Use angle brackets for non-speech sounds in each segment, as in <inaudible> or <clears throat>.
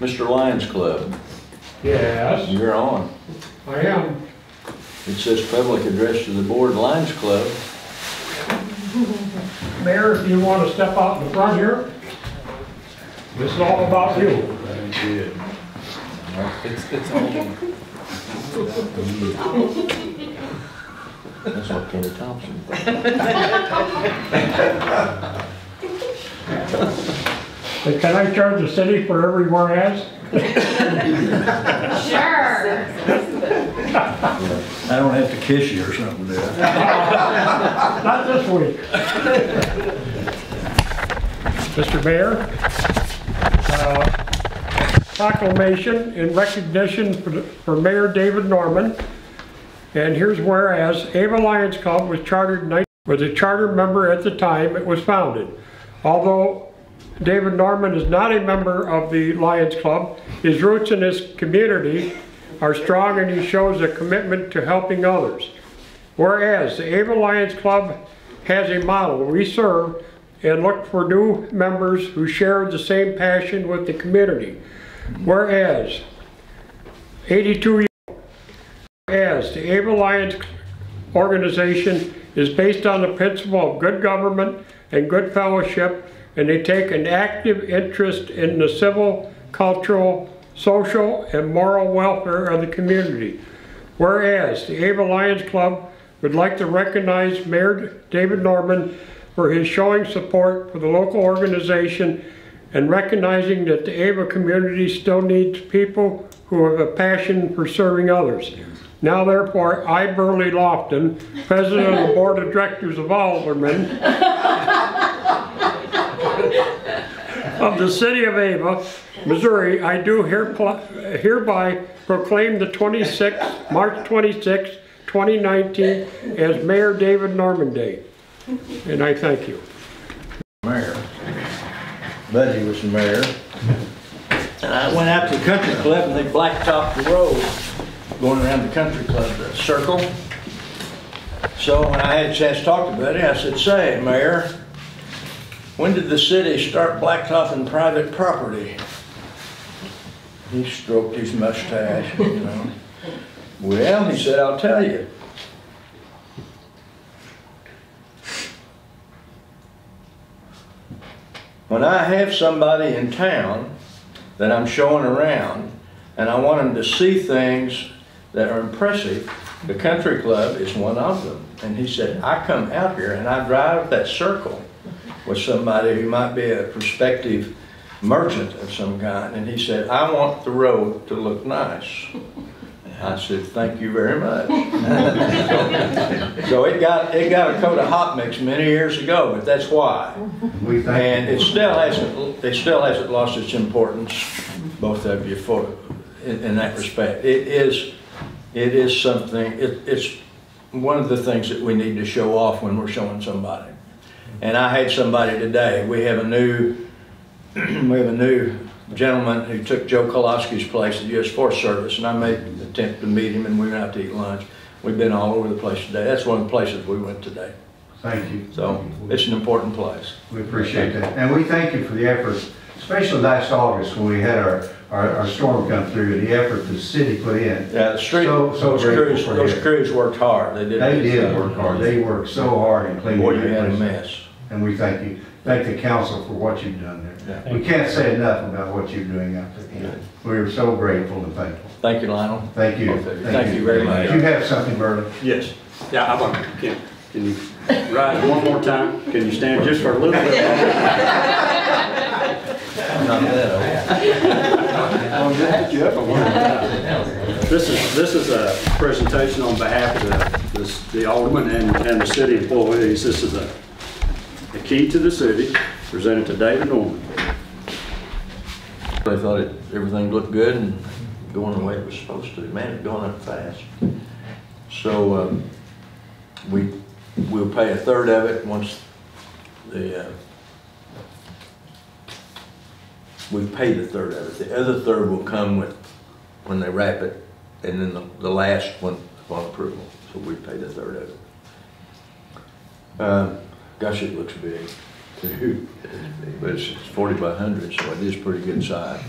Mr. Lions Club, Yes, you're on. I am. It says public address to the board, Lions Club. <laughs> Mayor, if you want to step out in the front here, this is all about you. It's, it's all. That's what Kenny Thompson <laughs> thought. And can I charge the city for every whereas? Sure. I don't have to kiss you or something, do I? <laughs> Not this week. Mr. Mayor, uh, proclamation in recognition for the- for Mayor David Norman. And here's whereas Ava Lions Club was chartered, in was a charter member at the time it was founded. Although David Norman is not a member of the Lions Club, his roots in this community are strong and he shows a commitment to helping others. Whereas the Ava Lions Club has a model, we serve and look for new members who share the same passion with the community. Whereas 82 Whereas the Ava Lions organization is based on the principle of good government and good fellowship, and they take an active interest in the civil, cultural, social, and moral welfare of the community. Whereas the Ava Lions Club would like to recognize Mayor David Norman for his showing support for the local organization and recognizing that the Ava community still needs people who have a passion for serving others. Now therefore, I, Burley Lofton, President of the Board of Directors of Alderman <laughs> of the City of Ava, Missouri, I do hereby proclaim the 26th, March 26, 2019 as Mayor David Norman Day. And I thank you. Mayor. Buddy was the mayor. And I went out to the country club and they blacktopped the road going around the country club, the circle. So when I had a chance to talk to Buddy, I said, say, Mayor, when did the city start blacktopping private property? He stroked his mustache, you know. Well, he said, I'll tell you. When I have somebody in town that I'm showing around and I want them to see things that are impressive, the country club is one of them. And he said, I come out here and I drive that circle with somebody who might be a prospective merchant of some kind. And he said, I want the road to look nice. I said, thank you very much. <laughs> So it got, it got a coat of hot mix many years ago, but that's why. And it still hasn't, it still hasn't lost its importance, both of you, for, in, in that respect. It is, it is something, it, it's one of the things that we need to show off when we're showing somebody. And I had somebody today, we have a new, <clears throat> we have a new gentleman who took Joe Kolosky's place at the US Forest Service, and I made an attempt to meet him, and we went out to eat lunch. We've been all over the place today. That's one of the places we went today. Thank you. So it's an important place. We appreciate that. And we thank you for the effort, especially last August when we had our, our, our storm come through, and the effort the city put in. Yeah, the street, So- so those crews, those crews worked hard. They did. They did work hard. They worked so hard in cleaning Boy, you had a mess. And we thank you. Thank the council for what you've done there. Yeah. We can't say enough about what you're doing out there. We're so grateful and thankful. Thank you, Lionel. Thank you. Both of you. Thank you very much. You have something, Bertie? Yes. Yeah, how about, can, can you ride one more time? Can you stand just for a little bit? I'm not that I'll oh, you up at one time. This is, this is a presentation on behalf of the, this- the alderman and, and the city employees. This is a, the key to the city, presented to David Norman. They thought it, everything looked good and going the way it was supposed to. Man, it's going up fast. So, um, we, we'll pay a third of it once the, uh, we pay the third of it. The other third will come with, when they wrap it, and then the, the last one upon approval. So we pay the third of it. Um, gosh, it looks big too. But it's forty by hundred, so it is pretty good size.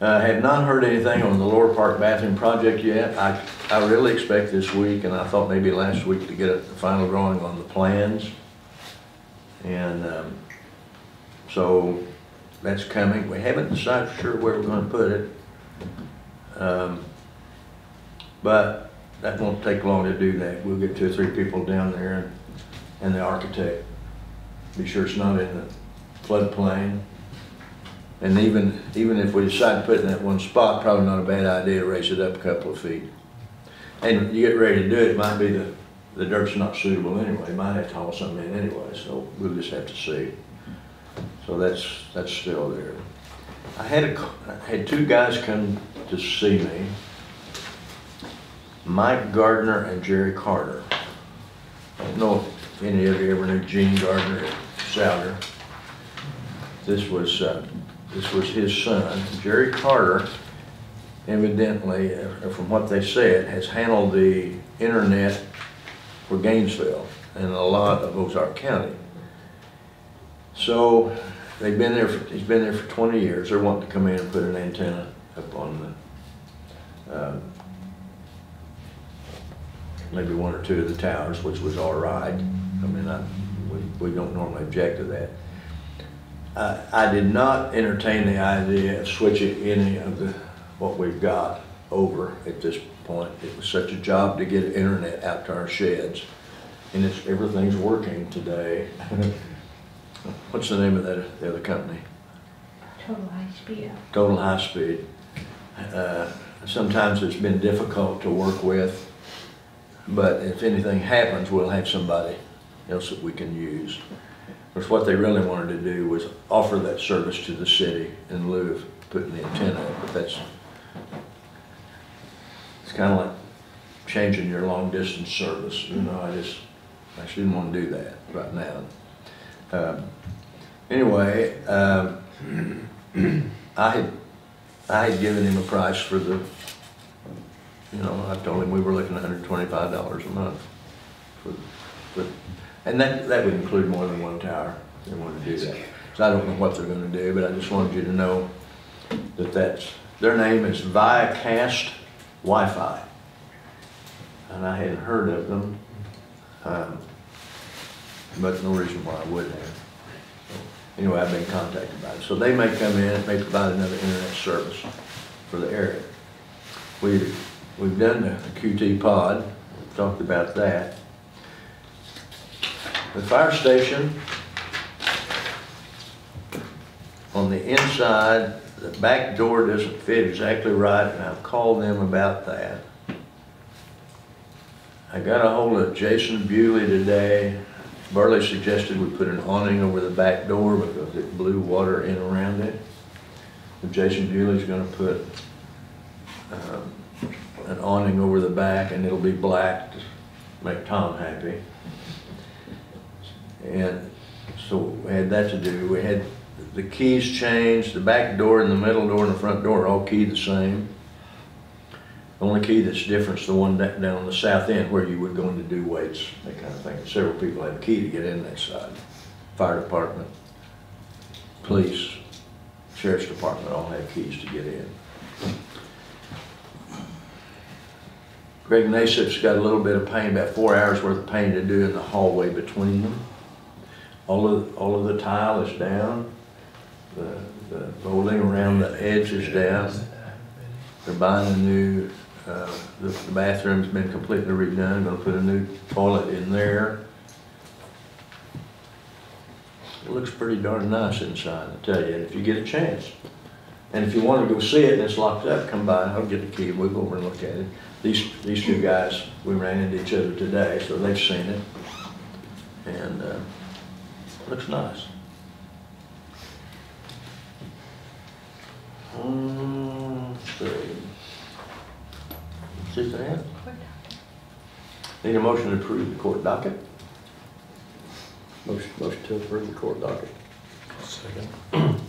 Uh, have not heard anything on the lower park bathroom project yet. I, I really expect this week, and I thought maybe last week to get a final drawing on the plans. And, um, so that's coming. We haven't decided for sure where we're gonna put it. Um, But that won't take long to do that. We'll get two or three people down there and, and the architect. Be sure it's not in the floodplain. And even, even if we decide to put it in that one spot, probably not a bad idea to raise it up a couple of feet. And you get ready to do it, it might be the, the dirt's not suitable anyway, might have to haul something in anyway, so we'll just have to see. So that's, that's still there. I had a, I had two guys come to see me. Mike Gardner and Jerry Carter. I don't know any of you ever knew Gene Gardner at Souter. This was, uh, this was his son. Jerry Carter evidently, uh, from what they said, has handled the internet for Gainesville and a lot of Ozark County. So they've been there, for- he's been there for 20 years. They're wanting to come in and put an antenna up on the, um, maybe one or two of the towers, which was all right. I mean, I, we, we don't normally object to that. I, I did not entertain the idea of switching any of the, what we've got over at this point. It was such a job to get internet out to our sheds, and it's, everything's working today. <laughs> What's the name of that, the other company? Total high speed. Total High Speed. Uh, Sometimes it's been difficult to work with, but if anything happens, we'll have somebody else that we can use. Of course, what they really wanted to do was offer that service to the city in lieu of putting the antenna up, but that's, it's kind of like changing your long-distance service, you know, I just, I just didn't want to do that right now. Um, Anyway, um, <clears throat> I had, I had given him a price for the, you know, I told him we were looking at hundred and twenty-five dollars a month. for for- And that, that would include more than one tower, they wanted to do that. So I don't know what they're gonna do, but I just wanted you to know that that's, their name is Viacast Wi-Fi. And I hadn't heard of them, um, but no reason why I wouldn't have. Anyway, I've been contacted about it. So they may come in, and may provide another internet service for the area. We, we've done the QT pod, talked about that. The fire station, on the inside, the back door doesn't fit exactly right, and I've called them about that. I got a hold of Jason Bewley today. Burley suggested we put an awning over the back door because it blew water in around it. And Jason Bewley's gonna put, um, an awning over the back and it'll be black to make Tom happy. And so we had that to do. We had the keys changed, the back door and the middle door and the front door are all keyed the same. The only key that's different is the one down on the south end where you would go in to do weights, that kind of thing. Several people have a key to get in that side. Fire department, police, sheriff's department all have keys to get in. Greg Nasip's got a little bit of paint, about four hours worth of paint to do in the hallway between them. All of, all of the tile is down, the, the molding around the edge is down. They're buying a new, uh, the the bathroom's been completely redone, gonna put a new toilet in there. It looks pretty darn nice inside, I tell you, if you get a chance. And if you wanna go see it and it's locked up, come by, I'll get the key, we'll go over and look at it. These, these two guys, we ran into each other today, so they've seen it. And, uh, looks nice. Um, so, see that? Need a motion to approve the court docket? Motion, motion to approve the court docket. Second. <clears throat>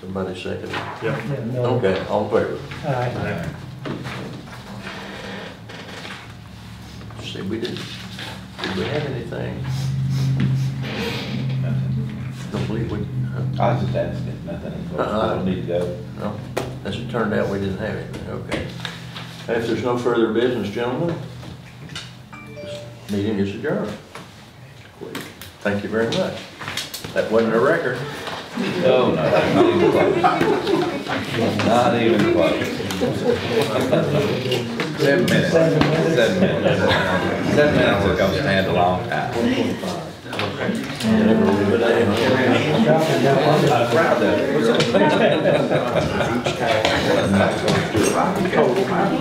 Somebody second? it? Yep. Okay, all in favor? Aye. See, we didn't, did we have anything? I was just asking, nothing. Uh-uh. don't need to go. No, as it turned out, we didn't have anything, okay. If there's no further business, gentlemen, this meeting is adjourned. Thank you very much. That wasn't a record. No, no, not even close. Not even close. Seven minutes, seven minutes. Seven minutes is gonna stand a long time. I'm proud of it.